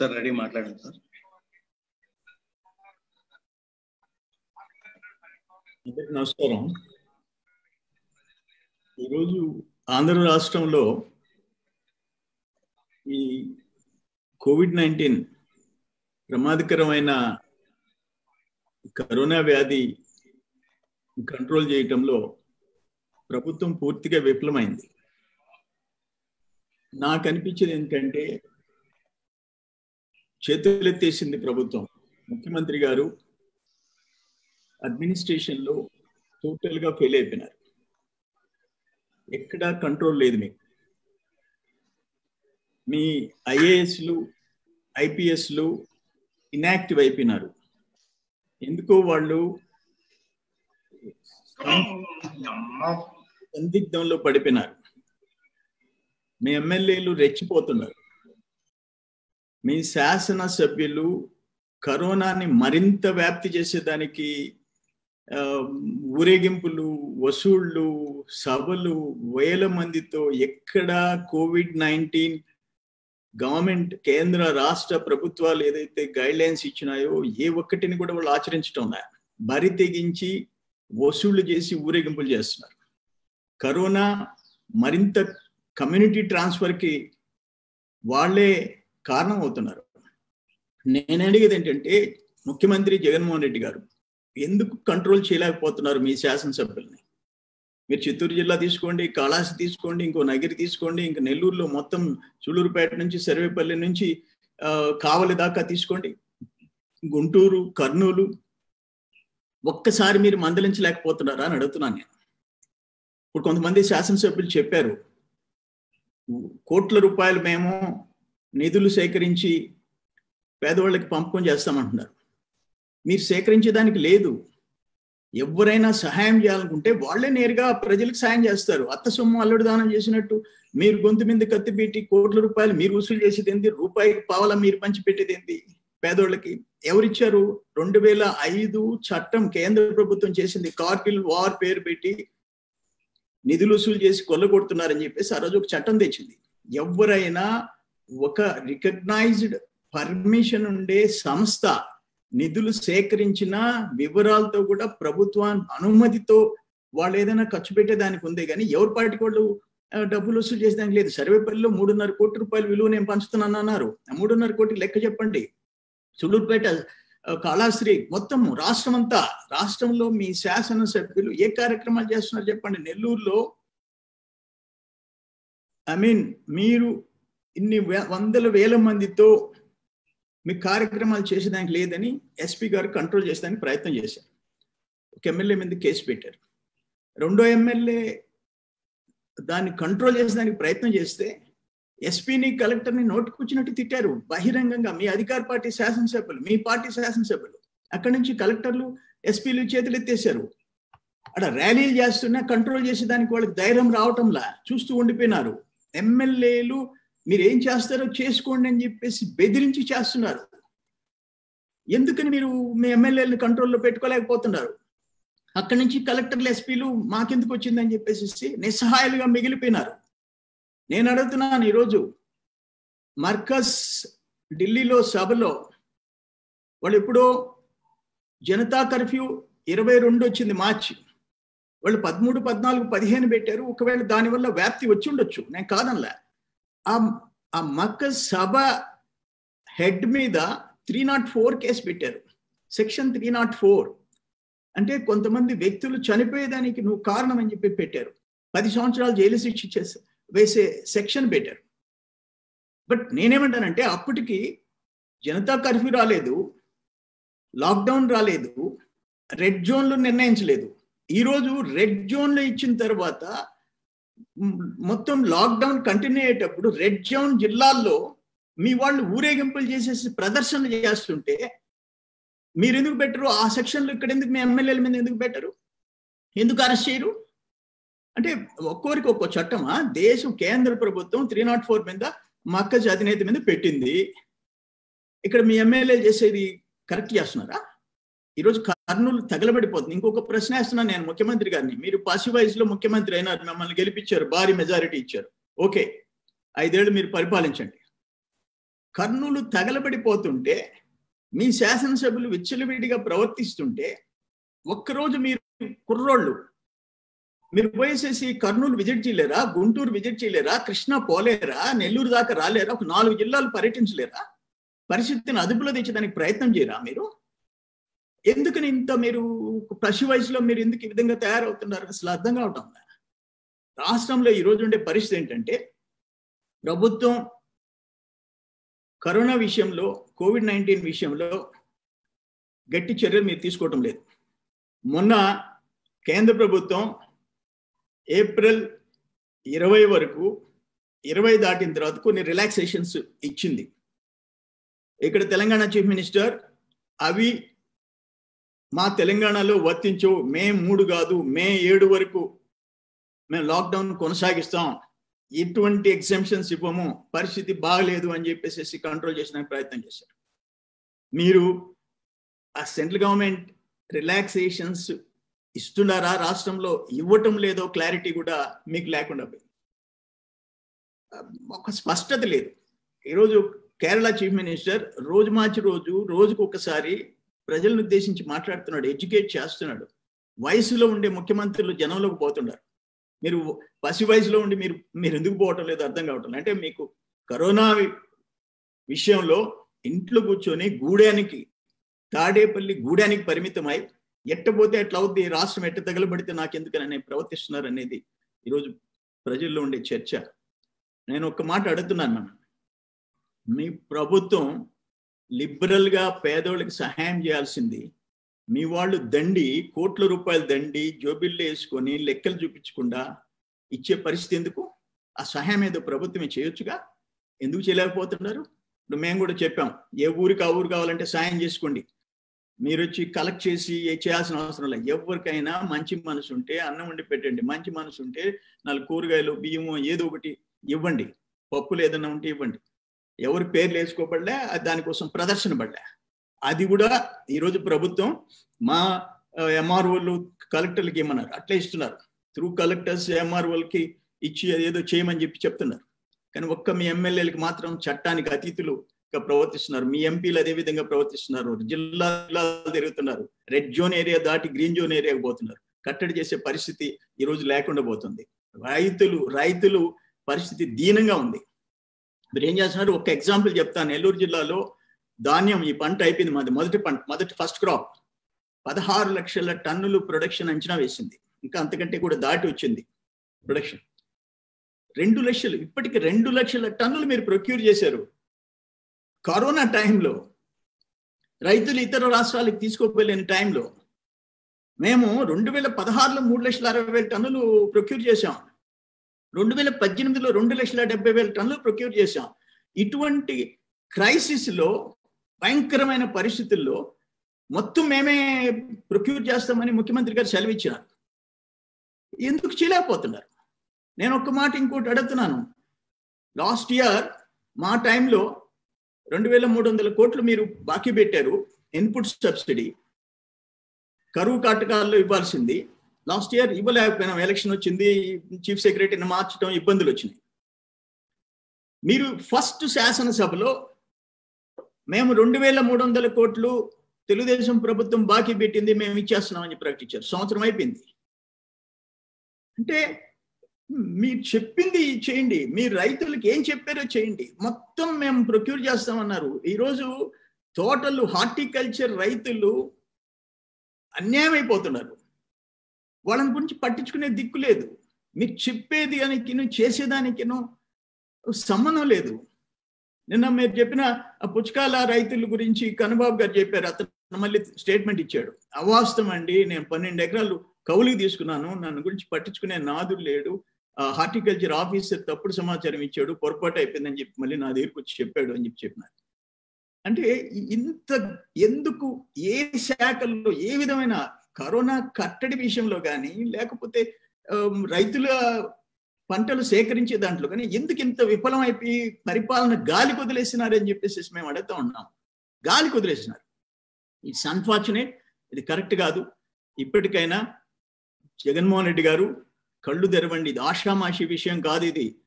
Sir ready మాట్లాడండి sir. అందరికి నమస్కారం. ఈరోజు ఆంధ్ర రాష్ట్రంలో ఈ కోవిడ్ నైన్టీన్ ప్రమాదకరమైన కరోనా వ్యాధి కంట్రోల్ చేయటంలో ప్రభుత్వం పూర్తిగా విఫలమైంది. నాకు అనిపించేది ఏంటంటే చేతులెత్తేసింది ప్రభుత్వం. ముఖ్యమంత్రి గారు అడ్మినిస్ట్రేషన్లో టోటల్గా ఫెయిల్ అయిపోయినారు. ఎక్కడా కంట్రోల్ లేదు మీకు. మీ ఐఏఎస్లు ఐపీఎస్లు ఇన్యాక్టివ్ అయిపోయినారు. ఎందుకో వాళ్ళు సందిగ్ధంలో పడిపోయినారు. మీ ఎమ్మెల్యేలు రెచ్చిపోతున్నారు. మీ శాసన సభ్యులు కరోనాని మరింత వ్యాప్తి చేసేదానికి ఊరేగింపులు వసూళ్ళు సభలు వేల మందితో ఎక్కడ కోవిడ్ నైన్టీన్ గవర్నమెంట్ కేంద్ర రాష్ట్ర ప్రభుత్వాలు ఏదైతే గైడ్ లైన్స్ ఇచ్చినాయో ఏ ఒక్కటిని కూడా వాళ్ళు ఆచరించడం బరి తెగించి వసూళ్ళు చేసి ఊరేగింపులు చేస్తున్నారు. కరోనా మరింత కమ్యూనిటీ ట్రాన్స్ఫర్కి వాళ్ళే కారణం అవుతున్నారు నేను అడిగేది ఏంటంటే ముఖ్యమంత్రి జగన్మోహన్ రెడ్డి గారు ఎందుకు కంట్రోల్ చేయలేకపోతున్నారు మీ శాసనసభ్యుల్ని? మీరు చిత్తూరు జిల్లా తీసుకోండి కాళాసి తీసుకోండి ఇంకో నగిరి తీసుకోండి ఇంకా నెల్లూరులో మొత్తం చులూరుపేట నుంచి సర్వేపల్లి నుంచి కావలి దాకా తీసుకోండి. గుంటూరు కర్నూలు ఒక్కసారి మీరు మందలించలేకపోతున్నారా అని అడుగుతున్నాను నేను. ఇప్పుడు కొంతమంది శాసనసభ్యులు చెప్పారు కోట్ల రూపాయలు మేము నిధులు సేకరించి పేదవాళ్ళకి పంపకం చేస్తామంటున్నారు. మీరు సేకరించే దానికి లేదు. ఎవరైనా సహాయం చేయాలనుకుంటే వాళ్ళే నేరుగా ప్రజలకు సాయం చేస్తారు. అత్త సొమ్ము అల్లుడు దానం చేసినట్టు మీరు గొంతు మీద కత్తి పెట్టి కోట్ల రూపాయలు మీరు వసూలు చేసేది ఏంది? రూపాయికి పావల మీరు పంచిపెట్టేది ఏంది? పేదోళ్ళకి ఎవరిచ్చారు? రెండు వేల ఐదు చట్టం కేంద్ర ప్రభుత్వం చేసింది కార్గిల్ వార్ పేరు పెట్టి నిధులు వసూలు చేసి కొల్లగొడుతున్నారని చెప్పేసి ఆ రోజు ఒక చట్టం తెచ్చింది. ఎవరైనా ఒక రికగ్నైజ్డ్ పర్మిషన్ ఉండే సంస్థ నిధులు సేకరించిన వివరాలతో కూడా ప్రభుత్వం అనుమతితో వాళ్ళు ఏదైనా ఖర్చు పెట్టేదానికి ఉంది కానీ ఎవరి పార్టీ వాళ్ళు డబ్బులు వసూలు చేసేదానికి లేదు. సర్వేపల్లిలో మూడున్నర కోటి రూపాయల విలువ నేను పంచుతున్నాను అన్నారు. మూడున్నర కోటి లెక్క చెప్పండి. సుళ్ళూరుపేట కాళాశ్రీ మొత్తం రాష్ట్రం అంతా రాష్ట్రంలో మీ శాసనసభ్యులు ఏ కార్యక్రమాలు చేస్తున్నారు చెప్పండి. నెల్లూరులో ఐ మీన్ మీరు ఇన్ని వందల వేల మందితో మీ కార్యక్రమాలు చేసేదానికి లేదని ఎస్పీ గారు కంట్రోల్ చేసేదానికి ప్రయత్నం చేశారు. ఒక ఎమ్మెల్యే మీద కేసు పెట్టారు. రెండో ఎమ్మెల్యే దాన్ని కంట్రోల్ చేసేదానికి ప్రయత్నం చేస్తే ఎస్పీని కలెక్టర్ని నోటుకొచ్చినట్టు తిట్టారు. బహిరంగంగా మీ అధికార పార్టీ శాసనసభ్యులు మీ పార్టీ శాసనసభ్యులు. అక్కడి నుంచి కలెక్టర్లు ఎస్పీలు చేతులు ఎత్తేశారు. అక్కడ ర్యాలీలు చేస్తున్నా కంట్రోల్ చేసేదానికి వాళ్ళకి ధైర్యం రావటంలా చూస్తూ ఉండిపోయినారు. ఎమ్మెల్యేలు మీరు ఏం చేస్తారో చేసుకోండి అని చెప్పేసి బెదిరించి చేస్తున్నారు. ఎందుకని మీరు మీ ఎమ్మెల్యేలను కంట్రోల్లో పెట్టుకోలేకపోతున్నారు? అక్కడి నుంచి కలెక్టర్లు ఎస్పీలు మాకెందుకు వచ్చిందని చెప్పేసి నిస్సహాయాలుగా మిగిలిపోయినారు. నేను అడుగుతున్నాను ఈరోజు మర్కస్ ఢిల్లీలో సభలో వాళ్ళు ఎప్పుడో జనతా కర్ఫ్యూ ఇరవై రెండు వచ్చింది మార్చి. వాళ్ళు పదమూడు పద్నాలుగు పదిహేను పెట్టారు. ఒకవేళ దానివల్ల వ్యాప్తి వచ్చి ఉండొచ్చు. నేను కాదనలే. ఆ ఆ మక్క సభ హెడ్ మీద త్రీ నాట్ ఫోర్ కేసు పెట్టారు. సెక్షన్ త్రీ నాట్ ఫోర్ అంటే కొంతమంది వ్యక్తులు చనిపోయేదానికి నువ్వు కారణం అని చెప్పి పెట్టారు. పది సంవత్సరాలు జైలు శిక్ష చేసి వేసే సెక్షన్ పెట్టారు. బట్ నేనేమంటానంటే అప్పటికి జనతా కర్ఫ్యూ రాలేదు లాక్డౌన్ రాలేదు రెడ్ జోన్లు నిర్ణయించలేదు. ఈరోజు రెడ్ జోన్లు ఇచ్చిన తర్వాత మొత్తం లాక్డౌన్ కంటిన్యూ అయ్యేటప్పుడు రెడ్ జోన్ జిల్లాల్లో మీ వాళ్ళు ఊరేగింపులు చేసేసి ప్రదర్శనలు చేస్తుంటే మీరు ఎందుకు పెట్టరు? ఆ సెక్షన్లో ఇక్కడ ఎందుకు మీ ఎమ్మెల్యేల మీద ఎందుకు పెట్టరు? ఎందుకు అరెస్ట్ చేయరు? అంటే ఒక్కొరికి ఒక్కో చట్టమా? దేశం కేంద్ర ప్రభుత్వం త్రీ నాట్ ఫోర్ మీద మక్కజ్ అధినేత మీద పెట్టింది. ఇక్కడ మీ ఎమ్మెల్యేలు చేసేది కరెక్ట్ చేస్తున్నారా? ఈరోజు కర్నూలు తగలబడిపోతుంది. ఇంకొక ప్రశ్న వేస్తున్నాను నేను ముఖ్యమంత్రి గారిని. మీరు పసి వయసులో లో ముఖ్యమంత్రి అయినారు. మిమ్మల్ని గెలిపించారు. భారీ మెజారిటీ ఇచ్చారు. ఓకే. ఐదేళ్ళు మీరు పరిపాలించండి. కర్నూలు తగలబడిపోతుంటే మీ శాసనసభ్యులు విచ్చలవిడిగా ప్రవర్తిస్తుంటే ఒక్కరోజు మీరు కుర్రోళ్ళు. మీరు పోయేసేసి కర్నూలు విజిట్ చేయలేరా? గుంటూరు విజిట్ చేయలేరా? కృష్ణా పోలేరా? నెల్లూరు దాకా రాలేరా? ఒక నాలుగు జిల్లాలు పర్యటించలేరా? పరిస్థితిని అదుపులో తెచ్చడానికి ప్రయత్నం చేయరా మీరు? ఎందుకని ఇంత మీరు పసి వయసులో మీరు ఎందుకు ఈ విధంగా తయారవుతున్నారు? అసలు అర్థం కావటం రాష్ట్రంలో ఈరోజు ఉండే పరిస్థితి ఏంటంటే ప్రభుత్వం కరోనా విషయంలో కోవిడ్ నైన్టీన్ విషయంలో గట్టి చర్యలు మీరు తీసుకోవటం లేదు. మొన్న కేంద్ర ప్రభుత్వం ఏప్రిల్ ఇరవై వరకు ఇరవై దాటిన తర్వాత కొన్ని రిలాక్సేషన్స్ ఇచ్చింది. ఇక్కడ తెలంగాణ చీఫ్ మినిస్టర్ అవి మా తెలంగాణలో వర్తించు మే మూడు కాదు మే ఏడు వరకు మేము లాక్డౌన్ కొనసాగిస్తాం. ఎటువంటి ఎగ్జామ్షన్స్ ఇవ్వము. పరిస్థితి బాగలేదు అని చెప్పేసి కంట్రోల్ చేసిన ప్రయత్నం చేశారు. మీరు ఆ సెంట్రల్ గవర్నమెంట్ రిలాక్సేషన్స్ ఇస్తున్నారా? రాష్ట్రంలో ఇవ్వటం లేదో క్లారిటీ కూడా మీకు లేకుండా పోయింది. ఒక స్పష్టత లేదు. ఈరోజు కేరళ చీఫ్ మినిస్టర్ రోజు మార్చి రోజు రోజుకు ఒకసారి ప్రజలను ఉద్దేశించి మాట్లాడుతున్నాడు ఎడ్యుకేట్ చేస్తున్నాడు. వయసులో ఉండే ముఖ్యమంత్రులు జనంలోకి పోతున్నారు. మీరు పసి వయసులో ఉండి మీరు మీరు ఎందుకు పోవటం లేదు అర్థం కావటం అంటే మీకు కరోనా విషయంలో ఇంట్లో కూర్చొని గూడానికి తాడేపల్లి గూడానికి పరిమితమై ఎట్టపోతే ఎట్లా అవుద్ది రాష్ట్రం ఎట్ట తగలబడితే నాకెందుకని ప్రవర్తిస్తున్నారు అనేది ఈరోజు ప్రజల్లో ఉండే చర్చ. నేను ఒక మాట అడుగుతున్నాను మీ ప్రభుత్వం లిబరల్గా పేదోళ్ళకి సహాయం చేయాల్సింది. మీ వాళ్ళు దండి కోట్ల రూపాయలు దండి జోబిళ్ళు వేసుకొని లెక్కలు చూపించకుండా ఇచ్చే పరిస్థితి ఎందుకు? ఆ సహాయం ఏదో ప్రభుత్వమే చేయొచ్చుగా? ఎందుకు చేయలేకపోతున్నారు? ఇప్పుడు మేము కూడా చెప్పాం ఏ ఊరికి ఆ ఊరు కావాలంటే సాయం చేసుకోండి. మీరు వచ్చి కలెక్ట్ చేసి చేయాల్సిన అవసరం లేదు. ఎవరికైనా మంచి మనసు ఉంటే అన్నం వండి పెట్టండి. మంచి మనసు ఉంటే నాలుగు కూరగాయలు బియ్యము ఏదో ఒకటి ఇవ్వండి. పప్పులు ఏదైనా ఉంటే ఇవ్వండి. ఎవరి పేర్లు వేసుకోబడలే దానికోసం ప్రదర్శన పడలే. అది కూడా ఈరోజు ప్రభుత్వం మా ఎంఆర్ఓలు కలెక్టర్లకి ఏమన్నారు? అట్లా ఇస్తున్నారు. త్రూ కలెక్టర్స్ ఎంఆర్ఓలకి ఇచ్చి ఏదో చేయమని చెప్పి చెప్తున్నారు. కానీ ఒక్క మీ ఎమ్మెల్యేలకు మాత్రం చట్టానికి అతిథులు ప్రవర్తిస్తున్నారు. మీ ఎంపీలు అదే విధంగా ప్రవర్తిస్తున్నారు. జిల్లా జిల్లాలు తిరుగుతున్నారు. రెడ్ జోన్ ఏరియా దాటి గ్రీన్ జోన్ ఏరియాకి పోతున్నారు. కట్టడి చేసే పరిస్థితి ఈరోజు లేకుండా పోతుంది. రైతులు రైతులు పరిస్థితి దీనంగా ఉంది. మీరు ఏం చేస్తున్నారు? ఒక ఎగ్జాంపుల్ చెప్తాను. నెల్లూరు జిల్లాలో ధాన్యం ఈ పంట అయిపోయింది. మాది మొదటి పంట మొదటి ఫస్ట్ క్రాప్ పదహారు లక్షల టన్నులు ప్రొడక్షన్ అంచనా వేసింది. ఇంకా అంతకంటే కూడా దాటి వచ్చింది ప్రొడక్షన్ రెండు లక్షలు ఇప్పటికి రెండు లక్షల టన్నులు మీరు ప్రొక్యూర్ చేశారు. కరోనా టైంలో రైతులు ఇతర రాష్ట్రాలకు తీసుకోపోలేని టైంలో మేము రెండు వేల పదహారులో మూడు లక్షల అరవై వేల టన్నులు ప్రొక్యూర్ చేశాం. రెండు వేల పద్దెనిమిదిలో రెండు లక్షల డెబ్బై వేల టన్నులు ప్రొక్యూర్ చేశాం. ఇటువంటి క్రైసిస్లో భయంకరమైన పరిస్థితుల్లో మొత్తం మేమే ప్రొక్యూర్ చేస్తామని ముఖ్యమంత్రి గారు సెలవిచ్చారు. ఎందుకు చేయలేకపోతున్నారు? నేను ఒక్క మాట ఇంకోటి అడుగుతున్నాను. లాస్ట్ ఇయర్ మా టైంలో రెండు వేల మూడు వందల కోట్లు మీరు బాకీ పెట్టారు ఇన్పుట్ సబ్సిడీ. కరువు కాటకాల్లో ఇవ్వాల్సింది. లాస్ట్ ఇయర్ ఇవ్వలేకపోయినాం ఎలక్షన్ వచ్చింది చీఫ్ సెక్రటరీని మార్చడం ఇబ్బందులు వచ్చినాయి. మీరు ఫస్ట్ శాసనసభలో మేము రెండు వేల మూడు వందల కోట్లు తెలుగుదేశం ప్రభుత్వం బాకీ పెట్టింది మేము ఇచ్చేస్తున్నామని ప్రకటించారు. సంవత్సరం అయిపోయింది. అంటే మీరు చెప్పింది చేయండి మీ రైతులకు ఏం చెప్పారో చేయండి. మొత్తం మేము ప్రొక్యూర్ చేస్తామన్నారు. ఈరోజు తోటలు హార్టికల్చర్ రైతులు అన్యాయం అయిపోతున్నారు వాళ్ళని గురించి పట్టించుకునే దిక్కు లేదు. మీరు చెప్పేది దానికిను చేసేదానికిను సంబంధం లేదు. నిన్న మీరు చెప్పిన పుచ్చకాల రైతుల గురించి కనుబాబు గారు చెప్పారు. అతను మళ్ళీ స్టేట్మెంట్ ఇచ్చాడు. అవాస్తవం అండి నేను పన్నెండు ఎకరాలు కౌలుకి తీసుకున్నాను. నన్ను గురించి పట్టించుకునే నాదుడు లేడు. హార్టికల్చర్ ఆఫీసర్ తప్పుడు సమాచారం ఇచ్చాడు. పొరపాటు అయిపోయిందని చెప్పి మళ్ళీ నా దగ్గరికి వచ్చి చెప్పాడు అని చెప్పి చెప్పినారు. అంటే ఇంత ఎందుకు ఏ శాఖల్లో ఏ విధమైన కరోనా కట్టడి విషయంలో కానీ లేకపోతే రైతుల పంటలు సేకరించే దాంట్లో కానీ ఎందుకు ఇంత విఫలమైపోయి పరిపాలన గాలి వదిలేసినారని చెప్పేసి మేము అడుగుతా ఉన్నాం. గాలి వదిలేసినారు ఇట్స్ అన్ఫార్చునేట్ ఇది కరెక్ట్ కాదు. ఇప్పటికైనా జగన్మోహన్ రెడ్డి గారు కళ్ళు తెరవండి. ఇది ఆషామాషి విషయం కాదు ఇది.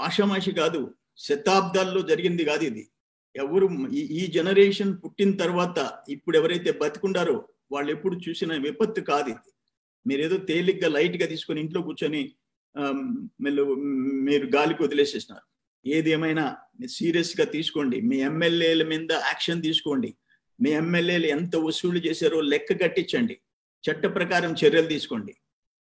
ఆషామాషి కాదు. శతాబ్దాల్లో జరిగింది కాదు ఇది. ఎవరు ఈ- ఈ జనరేషన్ పుట్టిన తర్వాత ఇప్పుడు ఎవరైతే బతికుండారో వాళ్ళు ఎప్పుడు చూసిన విపత్తు కాదు ఇది. మీరు ఏదో తేలిగ్గా లైట్గా తీసుకొని ఇంట్లో కూర్చొని ఆమ్, మీరు గాలికి వదిలేసేసినారు. ఏది ఏమైనా సీరియస్గా తీసుకోండి. మీ ఎమ్మెల్యేల మీద యాక్షన్ తీసుకోండి. మీ ఎమ్మెల్యేలు ఎంత వసూలు చేశారో లెక్క కట్టించండి. చట్ట ప్రకారం చర్యలు తీసుకోండి.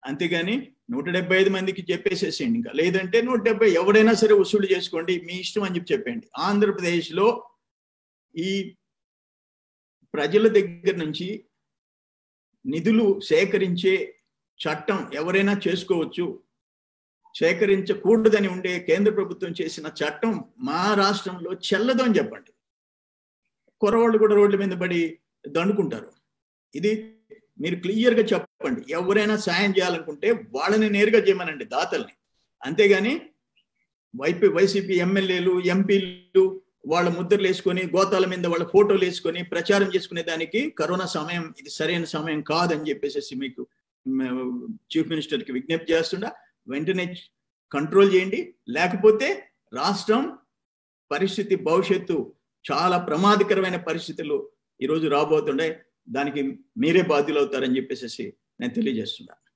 అంతేగాని నూట డెబ్బై ఐదు మందికి చెప్పేసేసేయండి ఇంకా. లేదంటే నూట డెబ్బై ఎవడైనా సరే వసూలు చేసుకోండి మీ ఇష్టం అని చెప్పి చెప్పండి. ఆంధ్రప్రదేశ్లో ఈ ప్రజల దగ్గర నుంచి నిధులు సేకరించే చట్టం ఎవరైనా చేసుకోవచ్చు. సేకరించకూడదని ఉండే కేంద్ర ప్రభుత్వం చేసిన చట్టం మా రాష్ట్రంలో చెల్లదు అని చెప్పండి. కురవాళ్ళు కూడా రోడ్ల మీద పడి దండుకుంటారు. ఇది మీరు క్లియర్గా చెప్పండి. ఎవరైనా సాయం చేయాలనుకుంటే వాళ్ళని నేరుగా చేయమనండి దాతల్ని. అంతేగాని వైపీ వైసీపీ ఎమ్మెల్యేలు ఎంపీలు వాళ్ళ ముద్రలు వేసుకొని గోతాల మీద వాళ్ళ ఫోటోలు వేసుకొని ప్రచారం చేసుకునే దానికి కరోనా సమయం ఇది సరైన సమయం కాదని చెప్పేసి మీకు చీఫ్ మినిస్టర్కి విజ్ఞప్తి చేస్తుండ వెంటనే కంట్రోల్ చేయండి. లేకపోతే రాష్ట్రం పరిస్థితి భవిష్యత్తు చాలా ప్రమాదకరమైన పరిస్థితులు ఈరోజు రాబోతుండే. దానికి మీరే బాధ్యులు అవుతారని చెప్పేసి నేను తెలియజేస్తున్నాను